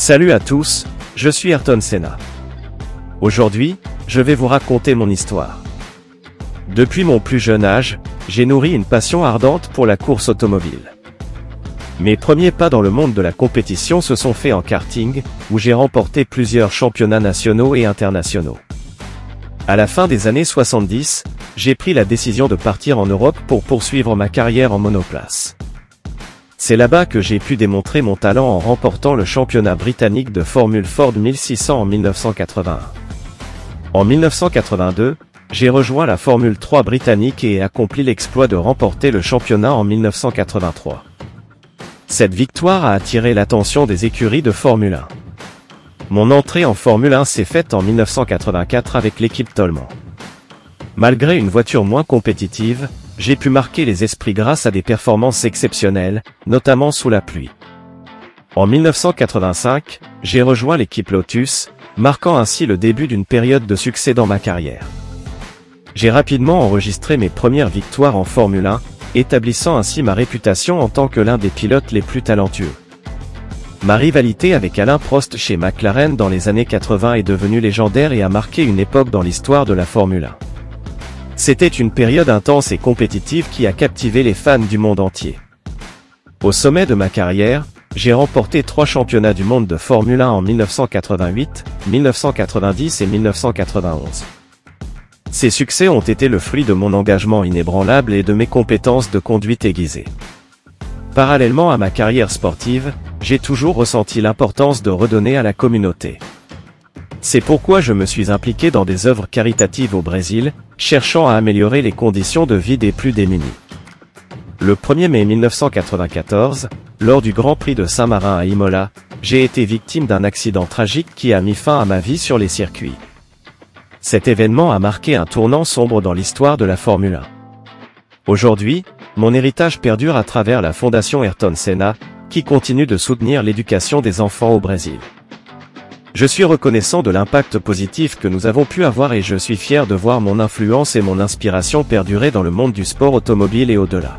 Salut à tous, je suis Ayrton Senna. Aujourd'hui, je vais vous raconter mon histoire. Depuis mon plus jeune âge, j'ai nourri une passion ardente pour la course automobile. Mes premiers pas dans le monde de la compétition se sont faits en karting, où j'ai remporté plusieurs championnats nationaux et internationaux. À la fin des années 70, j'ai pris la décision de partir en Europe pour poursuivre ma carrière en monoplace. C'est là-bas que j'ai pu démontrer mon talent en remportant le championnat britannique de Formule Ford 1600 en 1981. En 1982, j'ai rejoint la Formule 3 britannique et accompli l'exploit de remporter le championnat en 1983. Cette victoire a attiré l'attention des écuries de Formule 1. Mon entrée en Formule 1 s'est faite en 1984 avec l'équipe Tolman. Malgré une voiture moins compétitive, j'ai pu marquer les esprits grâce à des performances exceptionnelles, notamment sous la pluie. En 1985, j'ai rejoint l'équipe Lotus, marquant ainsi le début d'une période de succès dans ma carrière. J'ai rapidement enregistré mes premières victoires en Formule 1, établissant ainsi ma réputation en tant que l'un des pilotes les plus talentueux. Ma rivalité avec Alain Prost chez McLaren dans les années 80 est devenue légendaire et a marqué une époque dans l'histoire de la Formule 1. C'était une période intense et compétitive qui a captivé les fans du monde entier. Au sommet de ma carrière, j'ai remporté trois championnats du monde de Formule 1 en 1988, 1990 et 1991. Ces succès ont été le fruit de mon engagement inébranlable et de mes compétences de conduite aiguisée. Parallèlement à ma carrière sportive, j'ai toujours ressenti l'importance de redonner à la communauté. C'est pourquoi je me suis impliqué dans des œuvres caritatives au Brésil, cherchant à améliorer les conditions de vie des plus démunis. Le 1er mai 1994, lors du Grand Prix de Saint-Marin à Imola, j'ai été victime d'un accident tragique qui a mis fin à ma vie sur les circuits. Cet événement a marqué un tournant sombre dans l'histoire de la Formule 1. Aujourd'hui, mon héritage perdure à travers la Fondation Ayrton Senna, qui continue de soutenir l'éducation des enfants au Brésil. Je suis reconnaissant de l'impact positif que nous avons pu avoir et je suis fier de voir mon influence et mon inspiration perdurer dans le monde du sport automobile et au-delà.